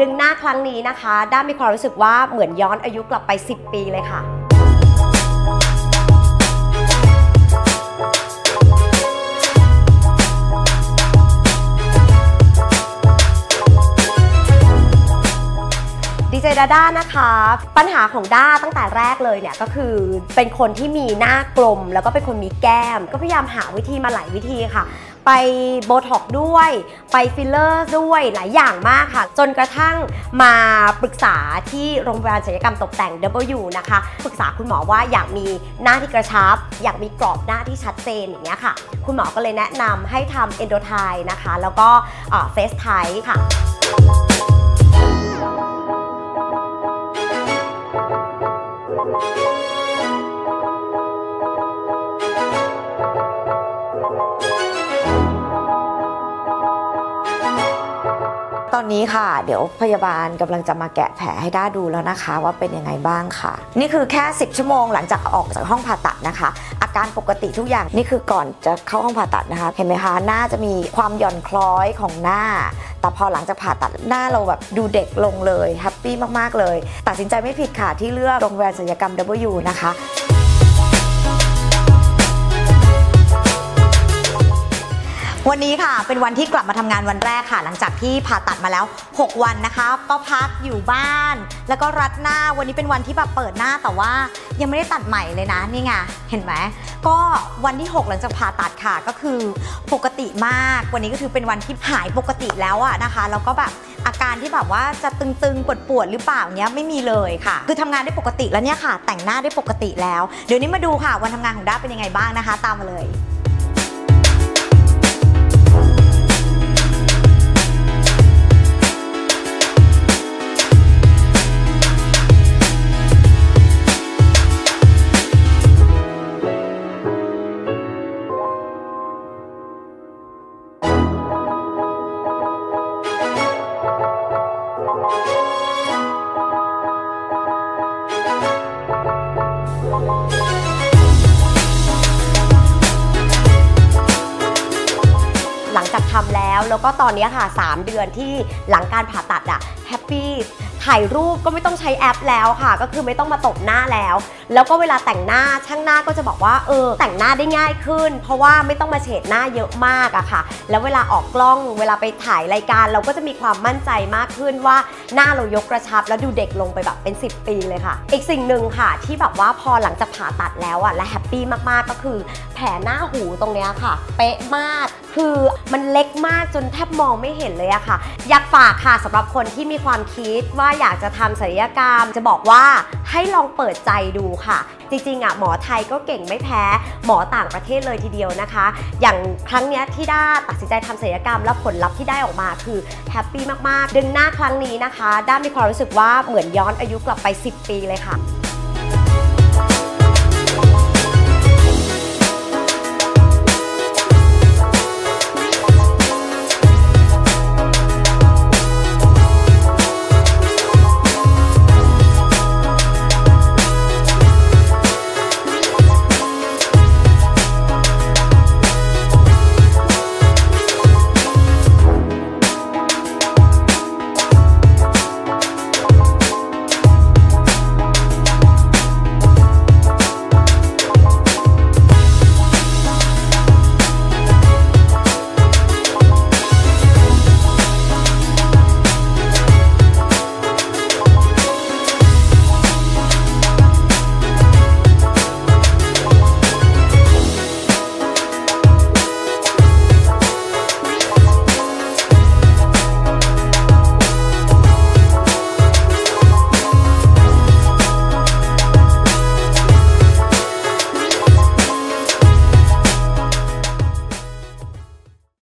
ดึงหน้าครั้งนี้นะคะ ด้ามีความรู้สึกว่าเหมือนย้อนอายุกลับไป 10 ปีเลยค่ะ ดีเจดาด้านะคะ ปัญหาของด้าตั้งแต่แรกเลยเนี่ยก็คือเป็นคนที่มีหน้ากลม แล้วก็เป็นคนมีแก้ม ก็พยายามหาวิธีมาหลายวิธีค่ะ ไปโบท็อกด้วย ไปฟิลเลอร์ด้วยหลายอย่างมากค่ะ จนกระทั่งมาปรึกษาที่โรงพยาบาลศัลยกรรมตกแต่ง W นะคะ ปรึกษาคุณหมอว่าอยากมีหน้าที่กระชับ อยากมีกรอบหน้าที่ชัดเจนอย่างเงี้ยค่ะ คุณหมอก็เลยแนะนำให้ทำ Endotine นะคะ แล้วก็ FaceTite ค่ะ ตอนนี้ค่ะ เดี๋ยวพยาบาลกำลังจะมาแกะแผลให้ด้าดูแล้วนะคะ ว่าเป็นยังไงบ้างค่ะ นี่คือแค่ 10 ชั่วโมงหลังจากออกจากห้องผ่าตัดนะคะ อาการปกติทุกอย่างนี่คือก่อนจะเข้าห้องผ่าตัดนะคะเห็นไหมคะหน้าจะมีความหย่อนคล้อยของหน้า แต่พอหลังจากผ่าตัดหน้าเราแบบดูเด็กลงเลย happy มากๆเลย ตัดสินใจไม่ผิดค่ะที่เลือกโรงพยาบาลศัลยกรรม W นะคะ วันนี้ค่ะเป็นวันที่กลับมาทำงานวันแรกค่ะ หลังจากที่ผ่าตัดมาแล้ว 6 วันนะคะก็พักอยู่บ้าน แล้วก็รัดหน้าวันนี้เป็นวันที่แบบเปิดหน้าแต่ว่ายังไม่ได้ตัดใหม่เลยนะนี่ไงเห็นไหมก็วันที่ 6 หลังจากผ่าตัดค่ะก็คือปกติมาก วันนี้ก็คือเป็นวันที่หายปกติแล้วอะนะคะแล้วก็แบบอาการที่แบบว่าจะตึงๆปวดๆหรือเปล่าเนี้ยไม่มีเลยค่ะ คือทำงานได้ปกติแล้วเนี่ยค่ะ แต่งหน้าได้ปกติแล้ว เดี๋ยวนี้มาดูค่ะ วันทำงานของด้าเป็นยังไงบ้างนะคะ ตามมาเลย หลังจาแล้ว แล้วก็ตอนนี้ค่ะ 3 เดือนที่หลังการผ่าตัดอะ happy ถ่ายรูปก็ไม่ต้องใช้แอปแล้วค่ะ ก็คือไม่ต้องมาตบหน้าแล้ว แล้วก็เวลาแต่งหน้าช่างหน้าก็จะบอกว่าเออแต่งหน้าได้ง่ายขึ้น เพราะว่าไม่ต้องมาเฉดหน้าเยอะมากอะค่ะ แล้วเวลาออกกล้องเวลาไปถ่ายรายการ เราก็จะมีความมั่นใจมากขึ้นว่าหน้าเรายกกระชับ แล้วดูเด็กลงไปแบบเป็น 10 ปีเลยค่ะ อีกสิ่งหนึ่งค่ะ ที่แบบว่าพอหลังจากผ่าตัดแล้วอะและ happyมากๆก็คือ แผลหน้าหูตรงเนี้ยค่ะ เป๊ะมากคือมันเล็กมากจนแทบมองไม่เห็นเลยอะค่ะ อยากฝากค่ะสำหรับคนที่มีความคิดว่าอยากจะทำศัลยกรรม จะบอกว่าให้ลองเปิดใจดูค่ะ จริงๆอะหมอไทยก็เก่งไม่แพ้ หมอต่างประเทศเลยทีเดียวนะคะ อย่างครั้งนี้ที่ด้าตัดสินใจทำศัลยกรรม แล้วผลลัพธ์ที่ได้ออกมาคือแฮปปี้มากๆ ดึงหน้าครั้งนี้นะคะ ด้ามีความรู้สึกว่าเหมือนย้อนอายุกลับไป 10 ปีเลยค่ะ